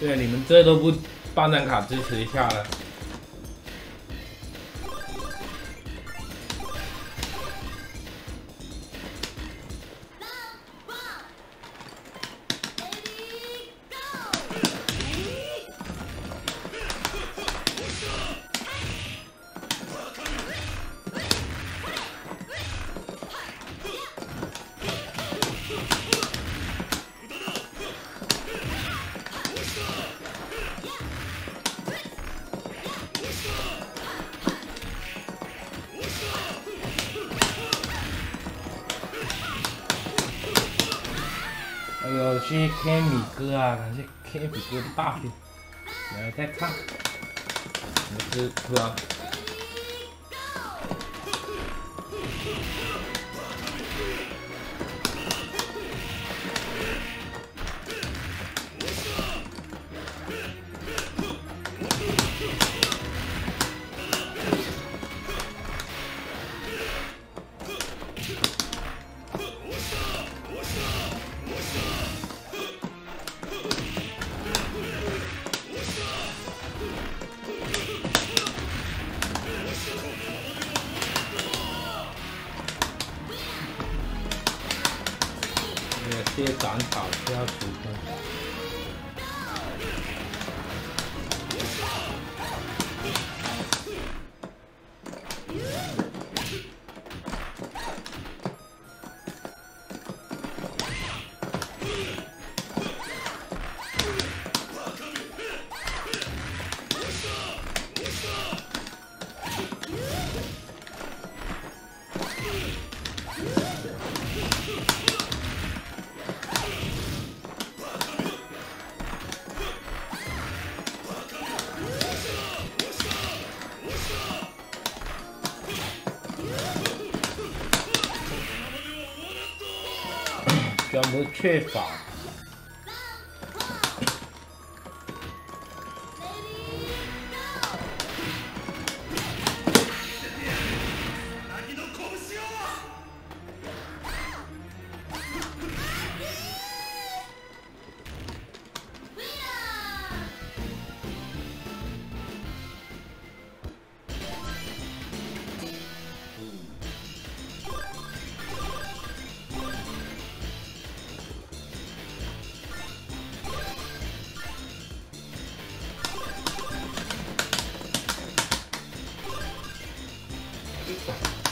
对，你们这都不办张卡支持一下了。谢谢 K 米哥啊，感谢 K 米哥的大屏，来再看，我是是啊。Obrigado. 缺乏 Eita.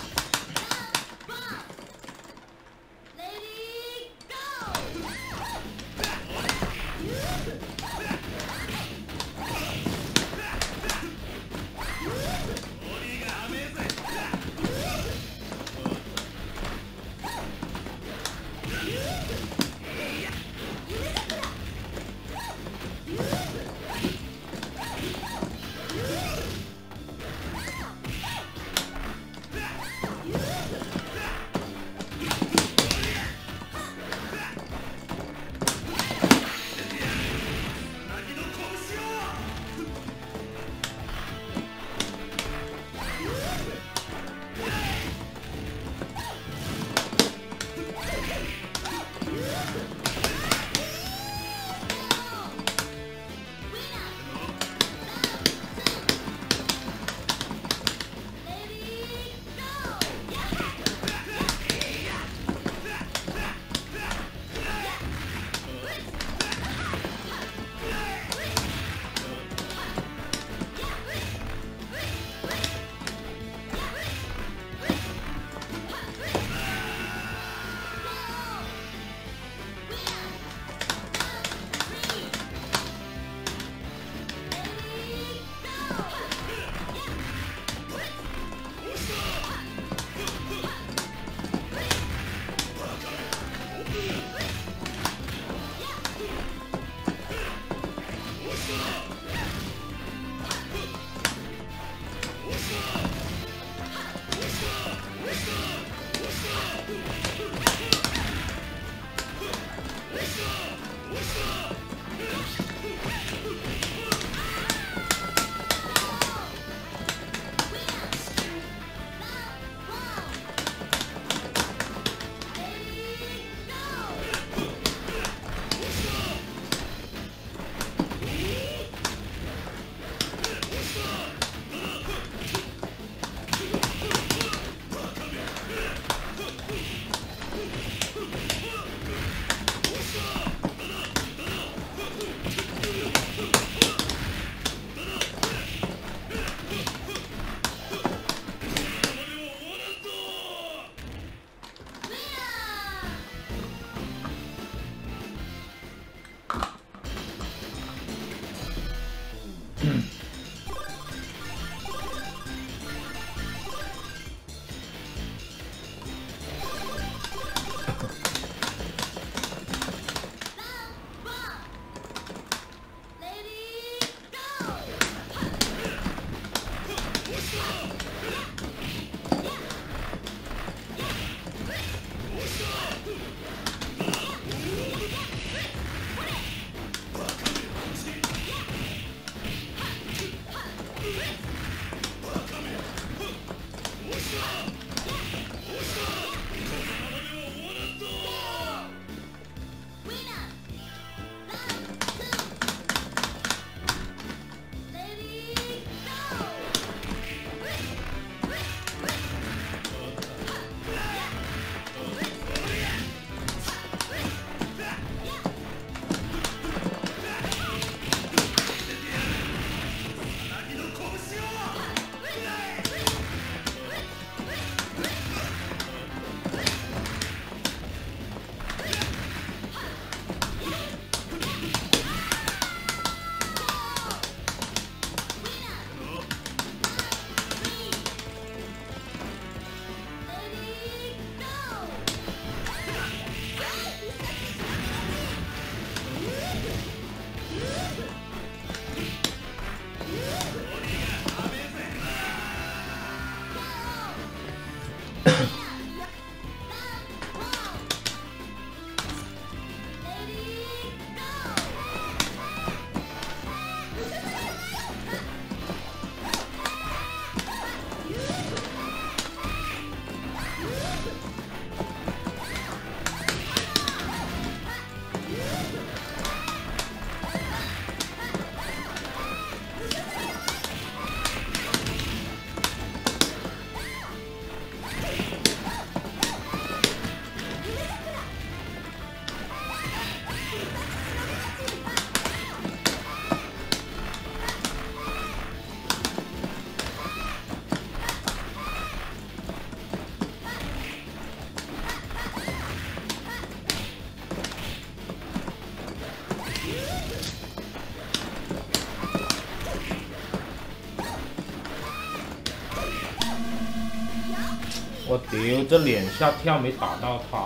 我丢，这两下跳没打到他。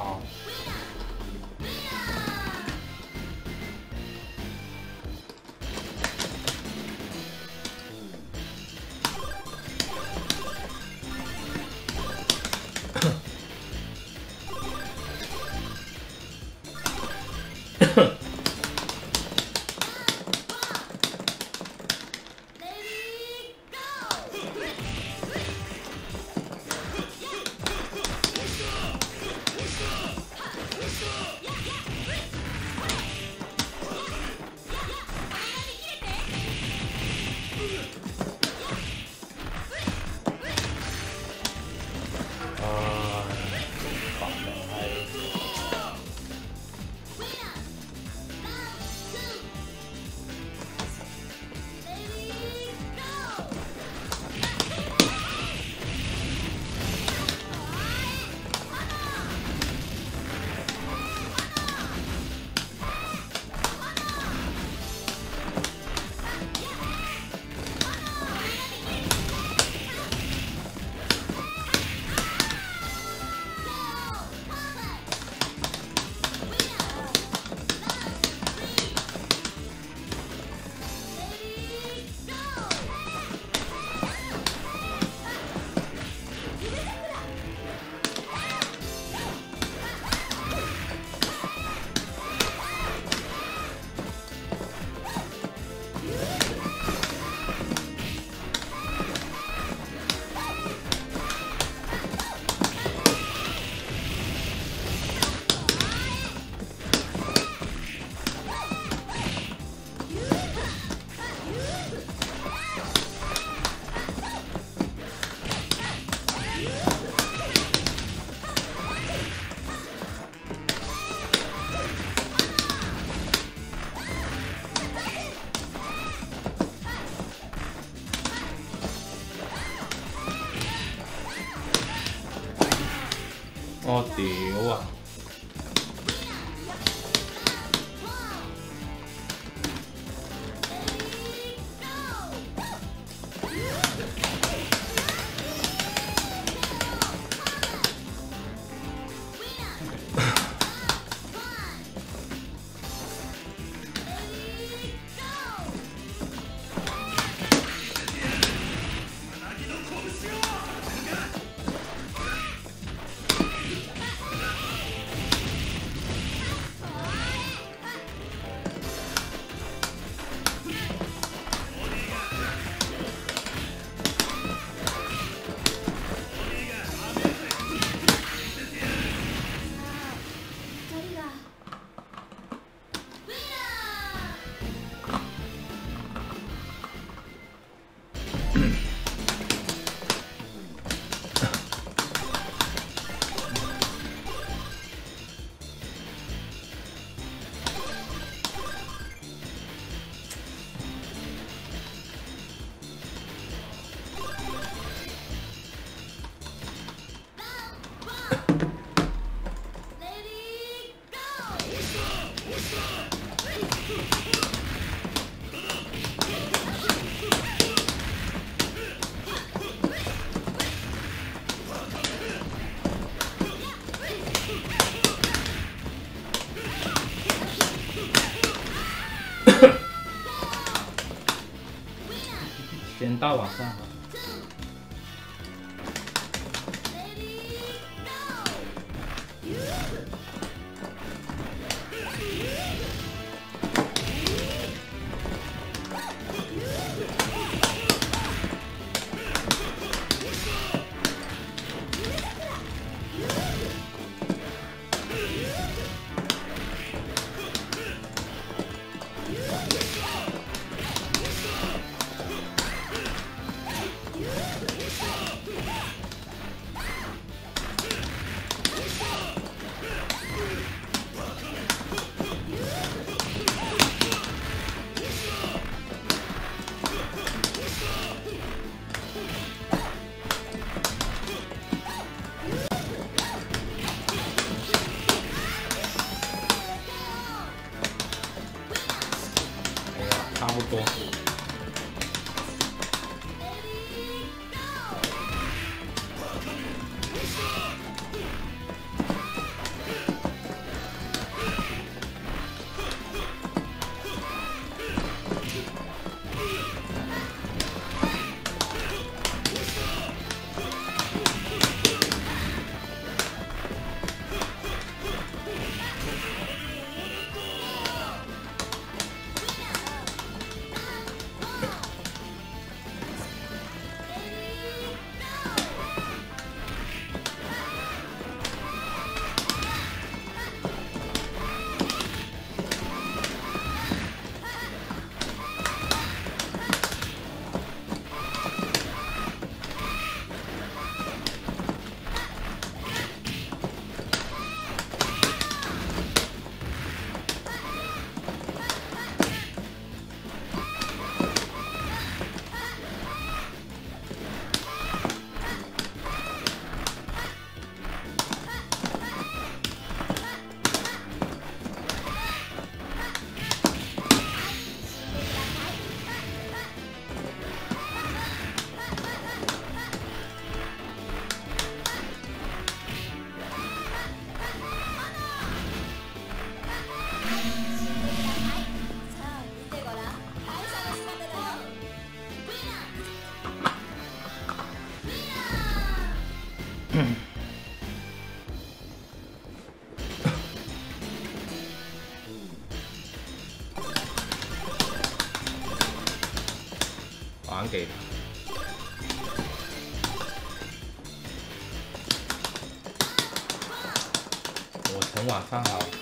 还给他我从晚上好。